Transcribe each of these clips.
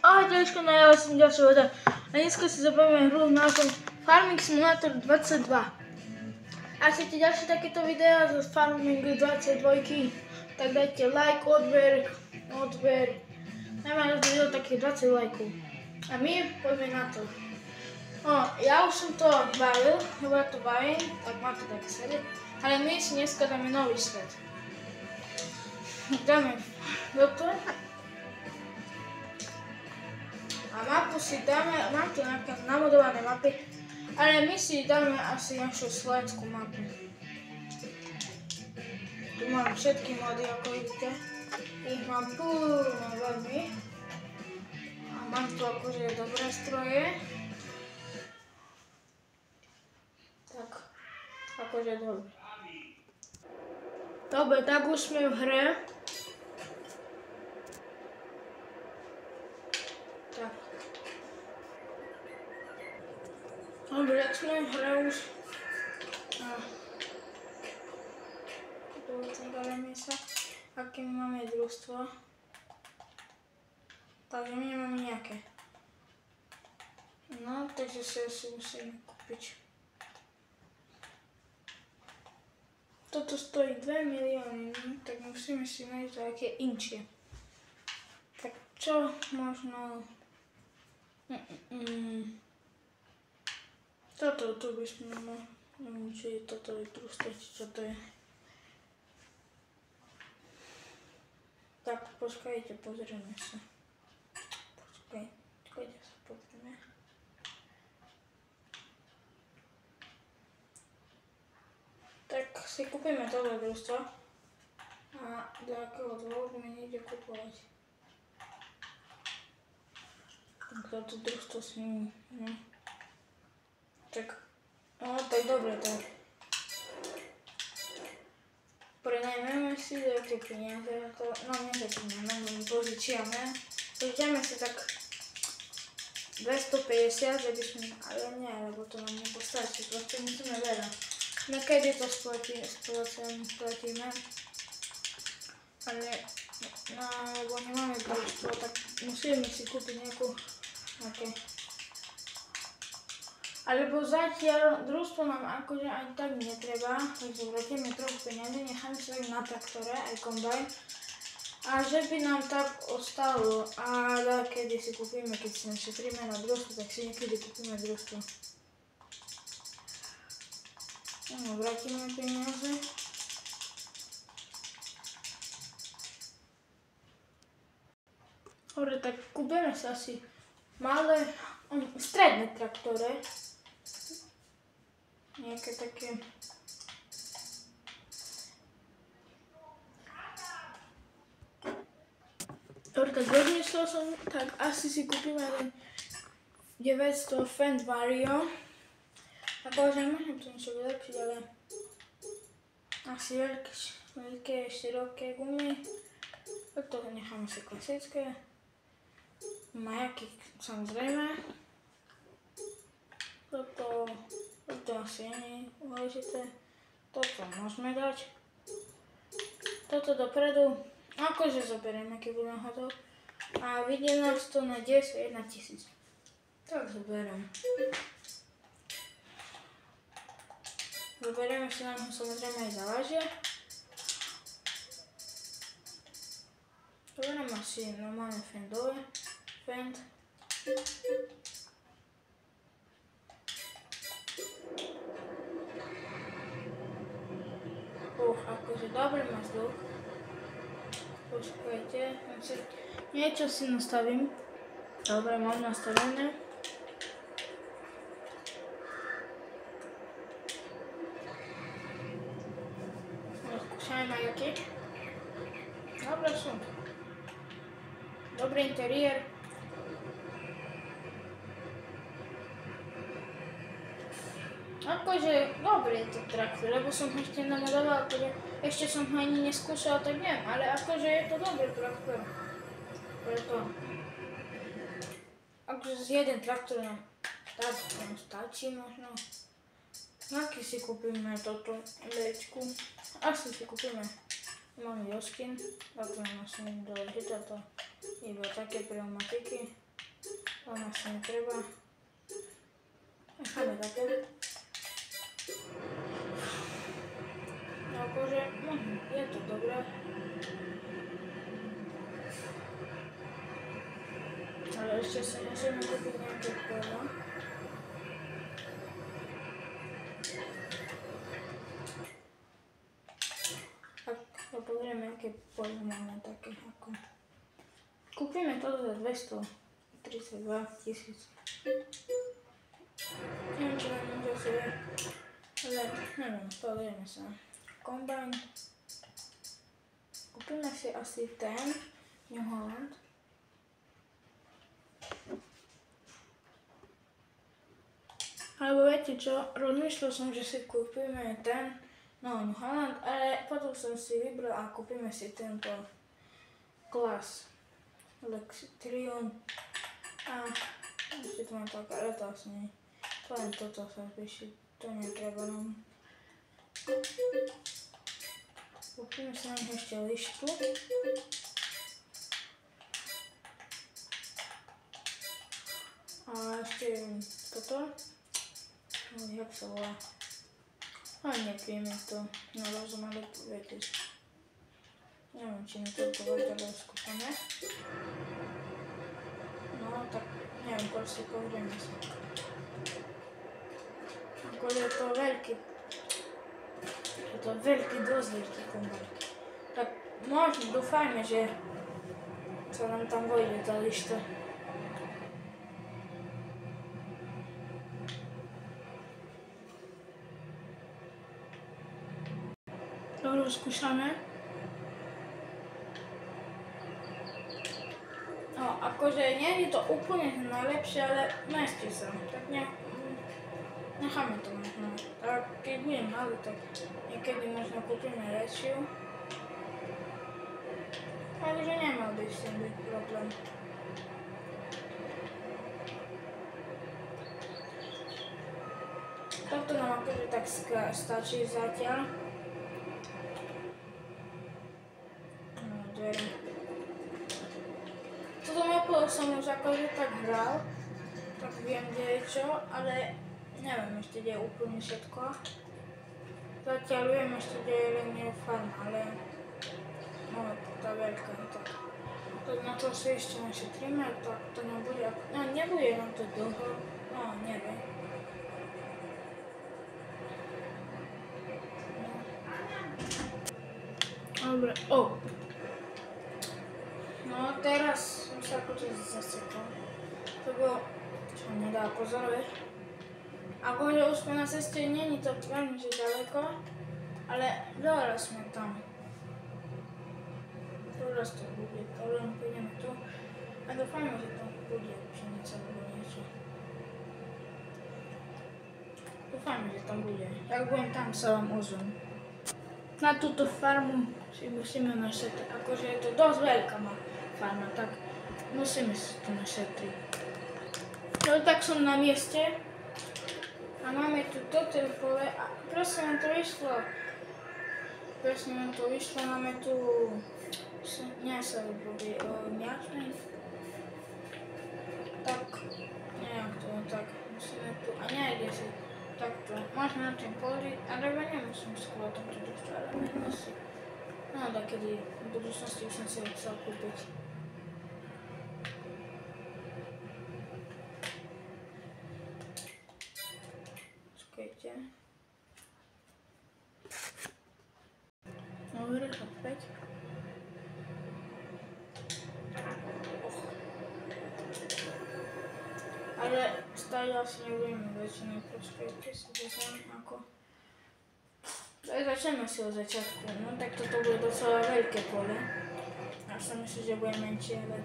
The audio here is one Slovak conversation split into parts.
Ahojtečko, no ja som ďalšia voda. A dneska si zabavíme hru s názvom Farming Simulator 22. Ak chcete ďalšie takéto videá zo Farming 22, tak dajte like, odber, odber. Najmä raz video takých 20 lajkov. A my poďme na to. No, ja už som to bavil, lebo ja to bavím, tak má to také svet. Ale my si dneska dáme nový svet. Dáme toto. A mapu si dáme, mám tu nejaké namodované mapy, ale my si dáme asi našu slovenskú mapu. Tu mám všetky mody, ako vidíte. Ich mám plno veľmi. A mám tu akože dobré stroje. Tak, akože dobre. Dobre, tak už sme v hre. Tak. Dobre, tak sme v hre už. A. Pozrieme sa, aké my máme družstvo. Takže my nemáme nejaké. No, takže si asi musíme kúpiť. Toto stojí 2 milióny, no, tak musíme si nájsť také inčie. Tak čo možno... Mm, mm, mm. Toto tu by sme mohli... Neviem, či je toto je družstvo, či čo to je. Tak, počkajte, pozrieme sa. Počkaj, počkajte sa, pozrieme. Tak si kúpime toto družstvo. A do akého dôvodu mi nejde kupovať. Toto družstvo s nimi, Tak, no tak dobre, tak. Prenajmeme si za tie peniaze, to, no nie za peniaze, no požičiame. Požičiame si tak 250, že by sme, ale nie, lebo to nám nepostačí, proste musíme veľa. No kedy to splatí, splatíme, splatíme, ale no, lebo nemáme družstvo, tak musíme si kúpiť nejakú, nejaké alebo zatiaľ družstvo nám akože aj tak netreba, takže vrátime trochu peniaze, necháme tak na traktore, aj kombajn. A že by nám tak ostalo, a kedy si kúpime, keď si našetríme na družstvo, tak si niekedy kúpime družstvo. No, vrátime peniaze. Dobre, tak kúpime sa asi malé, mm, stredné traktore. Nejaké také... Dobre, tak rozmyslel som, tak asi si kúpime ten 900 Fend Vario. Akože môžem to niečo vylepšiť, ale asi veľké, veľké široké gumy. Tak to necháme si klasické. Majaky samozrejme. Toto, toto asi nie je dôležité. Toto môžeme dať. Toto dopredu. Akože zoberieme, keď budem hotov. A vidie nás to na 10, 1 tisíc. Tak zoberiem. Zoberieme si nám ho samozrejme aj závažie. Zoberiem asi normálne fendové. Fend. Uch, akože dobrý má zvuk. Počkajte, niečo si nastavím. Dobre, mám nastavené. Skúšame majaky. Dobre sú. Dobrý Akože, dobrý je to traktor, lebo som ho ešte namodoval, akože ešte som ho ani neskúšal, tak neviem, ale akože je to dobrý traktor. Preto. Akože z jeden traktor nám tak nám stačí možno. Aký si kúpime toto lečku? Asi si kúpime. Máme Joskin, tak to nám asi nie dôležité, to iba také pneumatiky. Nám asi netreba. Necháme také. No akože, no, je to dobré. Ale ešte si musíme kúpiť nejaké polo. Tak ja pozrieme, aké polo máme také ako... Kúpime to za 232 tisíc. Neviem, vám to si je, ale neviem, pozrieme sa. Combine. Kúpime si asi ten, New Holland. Alebo viete čo, rozmýšľal som, že si kúpime ten, no New Holland, ale potom som si vybral a kúpime si tento Class Lexitrion a ešte tu mám také, ale to asi nie. Len toto sa píši, to netreba nám. Kúpime si nám ešte lišku. A ešte toto. No, jak sa volá? A nepijeme to. No, rozum, ale viete. Neviem, či mi to povedať, ale skúšame. No, tak neviem, proste pozrieme sa. Ako to veľký. Je to veľký, dosť veľký kombajn. Tak možno dúfajme, že sa nám tam vojde tá lišta. Dobro, skúšame. No, akože nie je to úplne najlepšie, ale mestí sa. Tak ne, necháme to možno. Tak keď budem malý, tak niekedy možno kúpime väčšiu. Takže nemal by s tým byť problém. Toto nám akože tak stačí zatiaľ. No, dvere. Toto mapu som už akože tak hral, tak viem, kde je čo, ale neviem ešte, kde je úplne všetko. Zatiaľ viem ešte, kde je len jeho farm, ale no, tá veľká, tak to, na to si ešte našetríme, tak to nebude, no nebude nám to dlho, no neviem. Dobre, o. No teraz som sa akože zasekol. To bolo, čo nedá pozor, vieš. Akože už sme na ceste, není to veľmi že ďaleko, ale veľa sme tam. Teraz to bude, to len pôjdeme tu. A dúfajme, že tam bude pšenica alebo niečo. Dúfajme, že tam bude. Jak budem tam, sa vám ozvem. Na túto farmu si musíme našetriť. Akože je to dosť veľká má farma, tak musíme si to našetriť. No tak som na mieste. A máme tu toto pole a presne nám to vyšlo. Presne nám to vyšlo, máme tu nie sa vybrali, miačme. Tak, nejak to, tak musíme tu, a nejde si takto, možno na tým poli, ale ja nemusím skôr o tom to dostať, ale si, no takedy v budúcnosti už som si chcel kúpiť. Počkajte. Dobre, opäť. Ale stále asi nebudeme väčšinou počkajte si pozriem ako... Tak začneme si od začiatku, no tak toto bude docela veľké pole. Ja som myslel, že bude menšie, ale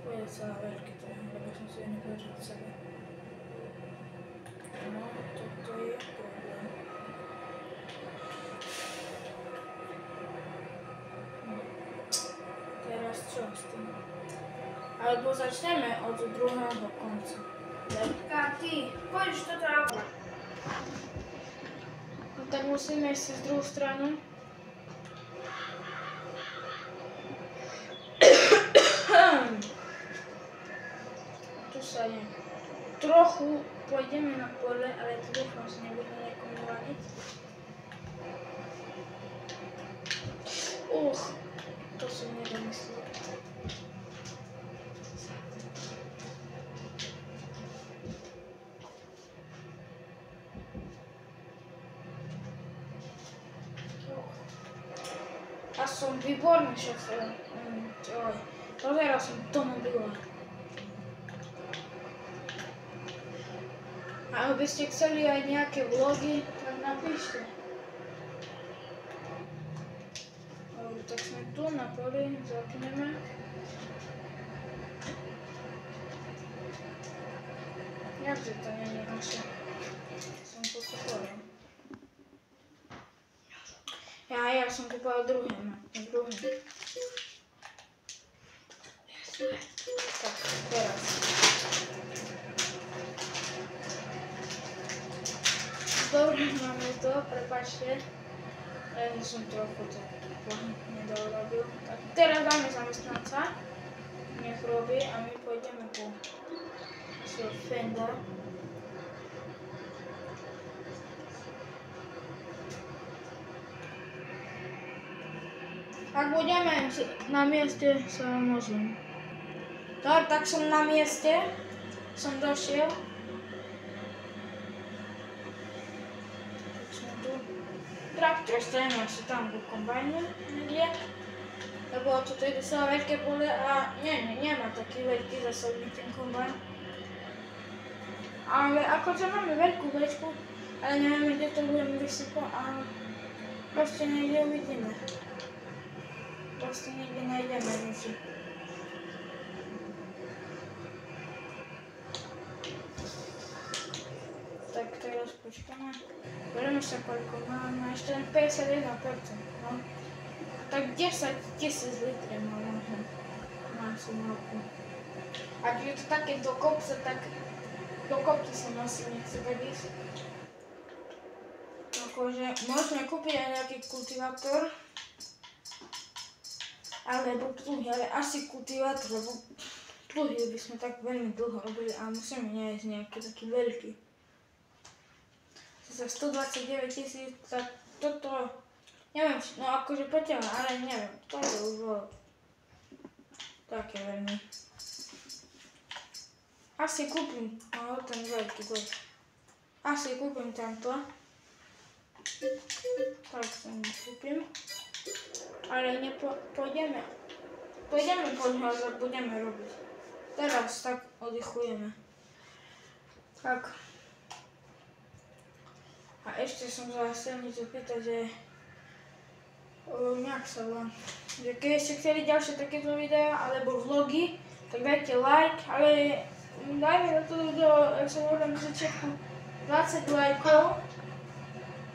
bude docela veľké to, lebo som si ho nepovedal od sebe. No, toto je problém. No. Teraz čo s tým? Alebo začneme od druhého konca. Letka, ty, poďš toto auto. No tak musíme ísť z druhú stranu. tu sa nie. Trochu pôjdeme na pole, ale to dúfam, že nebude niekomu vadiť. Uch, to som nedomyslel. A som výborný šofér. Mm, Oj, pozeral som to mobile. A ak by ste chceli aj nejaké vlogy, tak napíšte. Dobre, tak sme tu na poli, zapneme. Jakže to nie je naše? Som pokupoval. Ja, som kupoval druhé, no, druhé. Tak, teraz. Dobre, máme to, prepačte. Ja som trochu to nedorobil. Tak teraz dáme zamestnanca. Nech robí a my pôjdeme po svoj Fender. Ak budeme na mieste, sa môžem. Dobre, tak som na mieste. Som došiel. Traktor stojíme asi tam do kombajnu niekde. Lebo toto je docela veľké pole a nie, nie, nemá taký veľký zásobník ten kombajn. Ale akože máme veľkú večku, ale nevieme, kde to budeme vysoko a proste niekde uvidíme. Proste niekde nájdeme niečo. Tak teraz počkáme. Budeme sa koľko máme, ešte len 51%, no. Tak 10, 10 litrov má možno. Mám si malku. Ak je to také do kopca, tak do kopca sa nosí, nechce tak ísť. Akože môžeme kúpiť aj nejaký kultivátor. Alebo pluhy, ale asi kultivátor, lebo pluhy by sme tak veľmi dlho robili a musíme nájsť nejaký taký veľký. Za 129 tisíc, tak toto, neviem, no akože potiaľ, ale neviem, to je už bolo také veľmi. Asi kúpim, no ten veľký, to Asi kúpim tento. Tak ten kúpim. Ale nepo, pôjdeme. Pôjdeme po ňo, ale budeme robiť. Teraz tak oddychujeme. Tak. A ešte som sa chcel niečo pýtať, že o, nejak sa volá. Že keď ste chceli ďalšie takéto videá alebo vlogy, tak dajte like, ale dajme na to do, jak som hovoril na začiatku, 20 lajkov.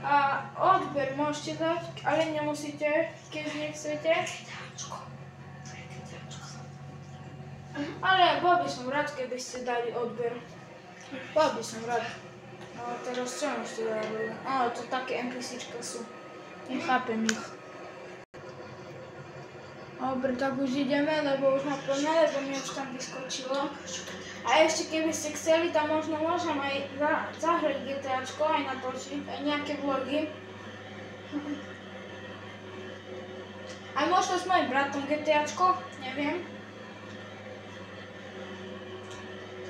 A odber môžete dať, ale nemusíte, keď nechcete. Ale bol by som rád, keby ste dali odber. Bol by som rád. No teraz čo ešte dali? Á, to také NPCčka sú. Nechápem ich. Dobre, tak už ideme, lebo už naplňa, lebo mi už tam vyskočilo. A ešte keby ste chceli, tam možno môžem aj za, zahrať GTAčko, aj natočiť, aj nejaké vlogy. Aj možno s mojim bratom GTAčko, neviem.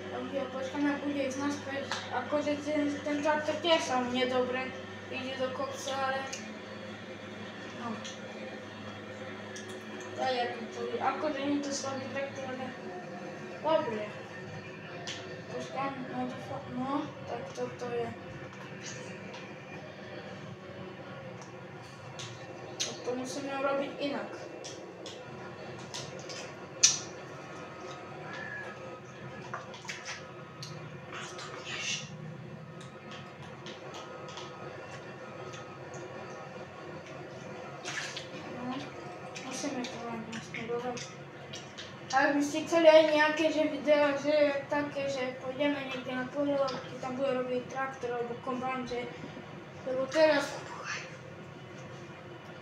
Takže počkáme, ak bude ísť naspäť. Akože ten, ten traktor tiež sa mu nedobre ide do kopca, ale... No. Tak, jak to je. Akože nie to traktor, ale... Dobre. Počkám, no to no, tak toto je. To musíme robiť inak. No, musíme to len nasmerovať. Ak by ste nejaké že video, že také, že pôjdeme niekde na pohľad, keď tam bude robiť traktor alebo kombajn, že lebo teraz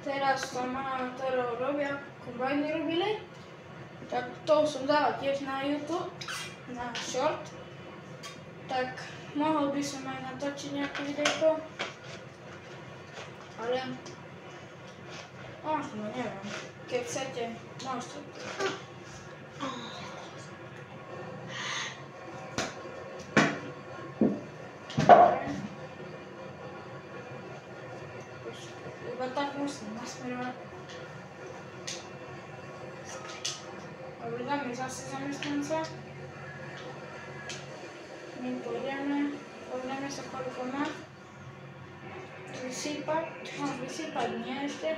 teraz to má, ktoré robia, kombajny robili, tak to som dala tiež na YouTube na short, tak mohol by som aj natočiť nejaké videjko, ale možno, neviem, keď chcete, môžete. Iba tak musím nasmerovať. Dobre, dáme zase zamestnanca. My pôjdeme, pozrieme sa koľko má. Vysypať, no vysypať nie ešte.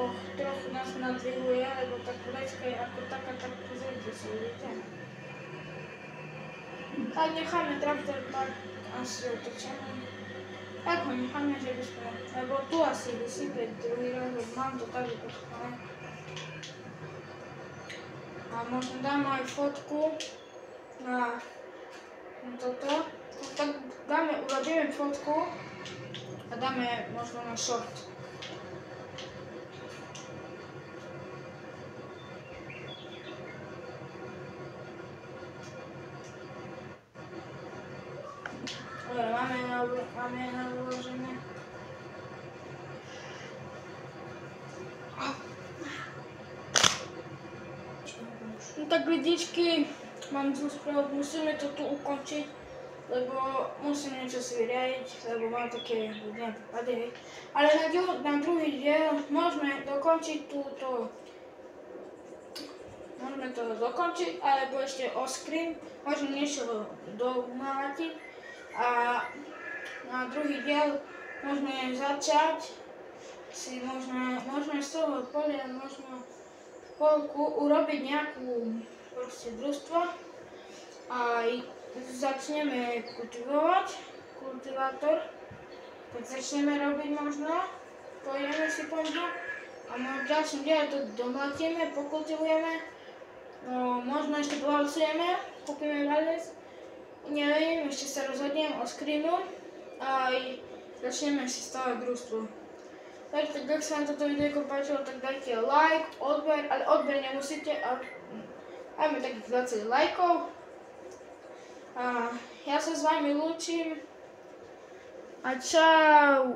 Och, trochu nás nadvihuje, lebo tá kulečka je ako taká, tak pozrite si, vidíte? Tak necháme traktor tak asi otočený. Tak ho necháme, že by sme, lebo tu asi vysype druhý raz, lebo mám to tak vypočkané. A možno dám aj fotku na toto. Tak dáme, urobíme fotku a dáme možno na short. Dobre, máme, nalo- máme naložené. No tak lidičky, mám tu správu, musíme to tu ukončiť, lebo musím niečo si vyriadiť, lebo mám také neviem, prípady. Ale na, ďu- na druhý diel môžeme dokončiť túto Môžeme to dokončiť, alebo ešte oskrim, môžeme niečo domávať a na druhý diel môžeme začať si možno, možno z toho polia, možno polku urobiť nejakú proste družstvo a začneme kultivovať, kultivátor, tak začneme robiť možno, pôjdeme si ňu a na ďalšom diele to domlatíme, pokultivujeme, no možno ešte povalcujeme, kúpime valec, neviem, ešte sa rozhodnem o skrinu. A začneme si stavať družstvo. Tak, tak ak sa vám toto videjko páčilo, tak dajte like, odber, ale odber nemusíte, a Ajmo nekih 20 lajkov. Ja se s vami lučim. A čau!